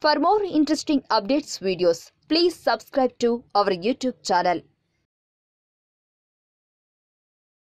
For more interesting updates videos, please subscribe to our YouTube channel.